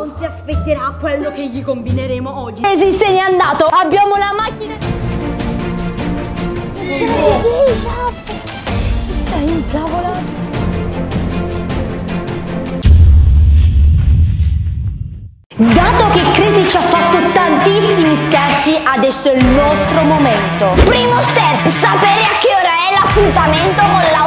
Non si aspetterà quello che gli combineremo oggi. Crazy se n'è andato. Abbiamo la macchina. Keisha. Stai incavolando. Dato che Crazy ci ha fatto tantissimi scherzi, adesso è il nostro momento. Primo step, sapere a che ora è l'appuntamento con l'autolavaggio.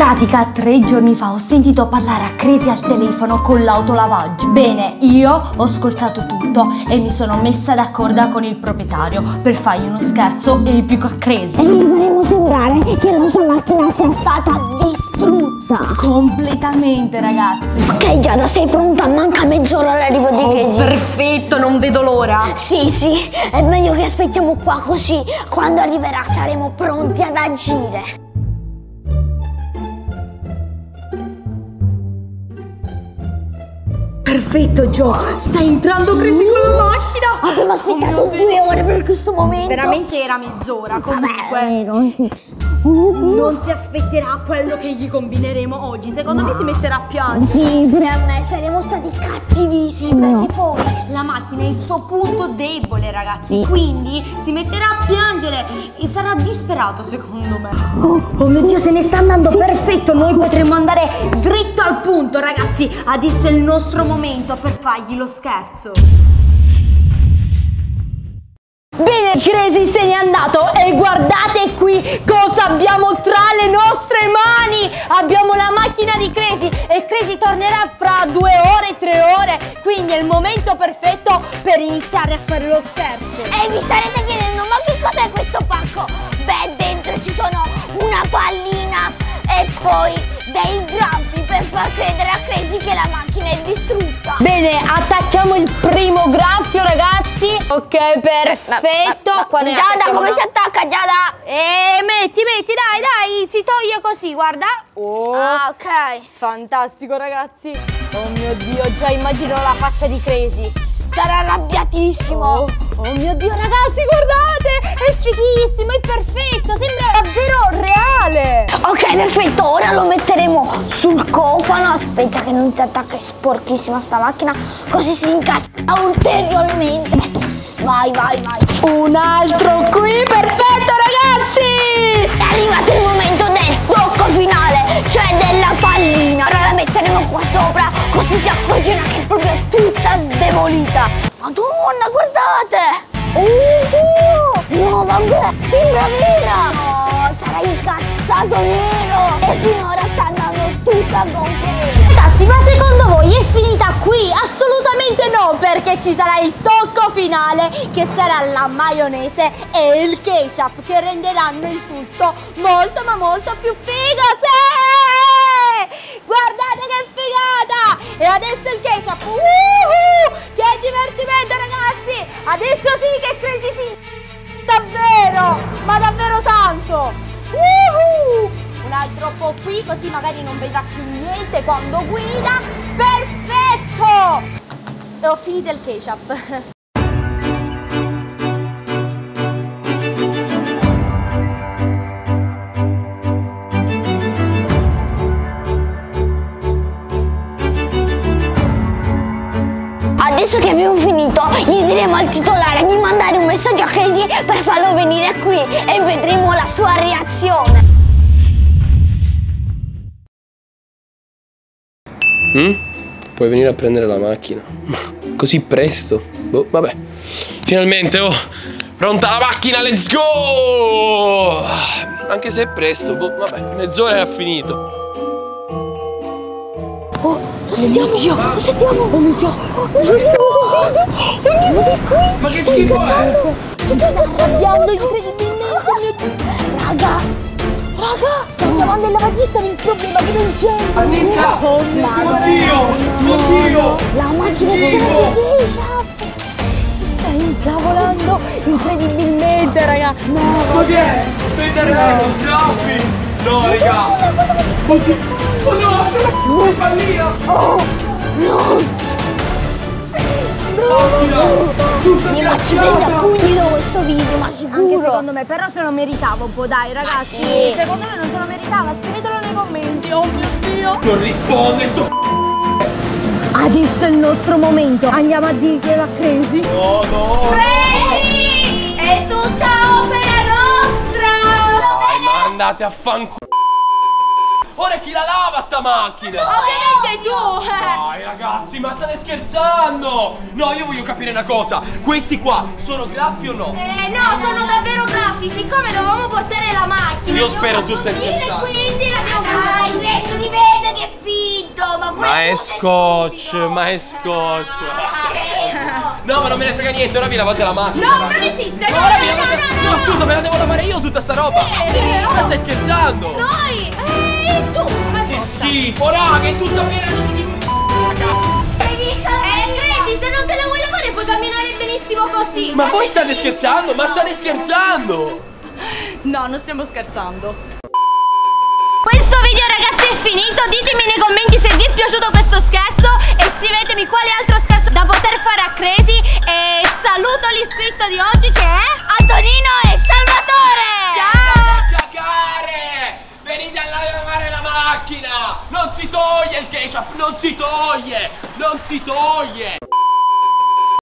In pratica, tre giorni fa ho sentito parlare a Crazy al telefono con l'autolavaggio. Bene, io ho ascoltato tutto e mi sono messa d'accordo con il proprietario per fargli uno scherzo epico a Crazy. E gli faremo sembrare che la sua macchina sia stata distrutta. Completamente, ragazzi. Ok Giada, sei pronta? Manca mezz'ora all'arrivo di Oh, Crazy. perfetto, non vedo l'ora. Sì, sì, è meglio che aspettiamo qua così quando arriverà saremo pronti ad agire. Perfetto, Joe. Sta entrando Crazy con la macchina. Abbiamo aspettato due ore per questo momento. Veramente era mezz'ora comunque. Vabbè, non si... Non si aspetterà quello che gli combineremo oggi. Secondo me si metterà a piangere. Sì, pure a me saremo stati cattivissimi. Perché poi la macchina è il suo punto debole, ragazzi. Quindi si metterà a piangere e sarà disperato, secondo me. Oh mio Dio, se ne sta andando perfetto. Noi potremmo andare dritto al punto, ragazzi. Adesso è il nostro momento per fargli lo scherzo. Bene, Crazy se n'è andato e guardate qui cosa abbiamo tra le nostre mani. Abbiamo la macchina di Crazy e Crazy tornerà fra due ore, tre ore. Quindi è il momento perfetto per iniziare a fare lo scherzo. E vi starete chiedendo, ma che cos'è questo pacco? Beh, dentro ci sono una pallina e poi è distrutta. Bene, attacchiamo il primo graffio, ragazzi. Ok, perfetto. Qua ne Giada, attacchiamo come una- si attacca, Giada? E metti, metti, dai, dai, si toglie così, guarda. Oh, Ah, ok. fantastico, ragazzi. Oh mio Dio, già immagino la faccia di Crazy. Sarà arrabbiatissimo. Oh, oh mio Dio, ragazzi, guardate! È fighissimo, è perfetto, sembra davvero reale. Ok, perfetto, ora lo metteremo sul cofano. Aspetta che non si attacca, è sporchissima sta macchina. Così si incazza ulteriormente. Vai, vai, vai. Un altro qui, perfetto, ragazzi! È arrivato il momento del tocco finale, cioè della pallina. Ora la metteremo qua sopra, così si accorgerà che è proprio tutta sdebolita. Madonna, guardate! Oh, Dio! No, vabbè, sembra vera! No, sarà incazzato nero! E finora sta andando tutta a gonfie. Ragazzi, ma secondo voi è finita qui? Assolutamente no, perché ci sarà il tocco finale che sarà la maionese e il ketchup che renderanno il tutto molto ma molto più figo. Sì! Guardate che figata! E adesso il ketchup. Woohoo! Che divertimento, ragazzi! Adesso sì che Crazy qui così magari non vedrà più niente quando guida. Perfetto! E ho finito il ketchup. Adesso che abbiamo finito, gli diremo al titolare di mandare un messaggio a Crazy per farlo venire qui e vedremo la sua reazione. Mm? Puoi venire a prendere la macchina. Ma così presto? Boh, vabbè. Finalmente, oh! Pronta la macchina, let's go! Anche se è presto, boh, vabbè, mezz'ora e ha finito. Lo sentiamo? Lo sentiamo? Oh mio Dio! Lo stiamo sentendo! È mio è qui! Ma che Sta schifo è? incazzando! Si sta incazzando incredibilmente! mio Dio. Raga! Raga! Sta chiamando il lavagista, ma il problema che non c'è! Annista! Oh! Oddio! Oddio! La macchina di! Si sta incavolando incredibilmente, raga. No, Ma che è? Aspetta, raga, Graffi! No, raga! Oddio! Oh no, c'è la c***o pallina! Oh! No! Mi faccio prendere a pugni da questo video, ma Anche sicuro! secondo me, però se lo meritava un po', dai, ragazzi. sì. Secondo me non se lo meritava, scrivetelo nei commenti. Oh mio Dio. Non risponde sto Adesso è il nostro momento. Andiamo a dirglielo a Crazy. No, no. Crazy! È tutta opera nostra! Dai, ma andate a fanculo. Ora chi la lava sta macchina? Ovviamente tu! Dai ragazzi, ma state scherzando? No, io voglio capire una cosa. Questi qua sono graffi o no? Eh no, sono davvero graffi, siccome dovevamo portare la macchina. Io spero tu stai scherzando. quindi l'abbiamo Dai, adesso si vede che è finto, ma pure Ma è scotch, ma è scotch. Eh, No, ma non me ne frega niente, ora vi lavate la macchina. No, non esiste, no, no, vi no, no, no, No, scusa, me la devo lavare io tutta sta roba. Eh, Ma stai scherzando? Noi! Che schifo, raga, è tutta piena di... di- Hai visto? Eh, Crazy, se non te la vuoi lavare puoi camminare benissimo così. Ma voi state scherzando? Ma state scherzando? No, non stiamo scherzando. Questo video ragazzi è finito, ditemi nei commenti se vi è piaciuto questo scherzo e scrivetemi quale altro scherzo da poter fare a Crazy e saluto l'iscritto di oggi che è Antonino si toglie! Non si toglie!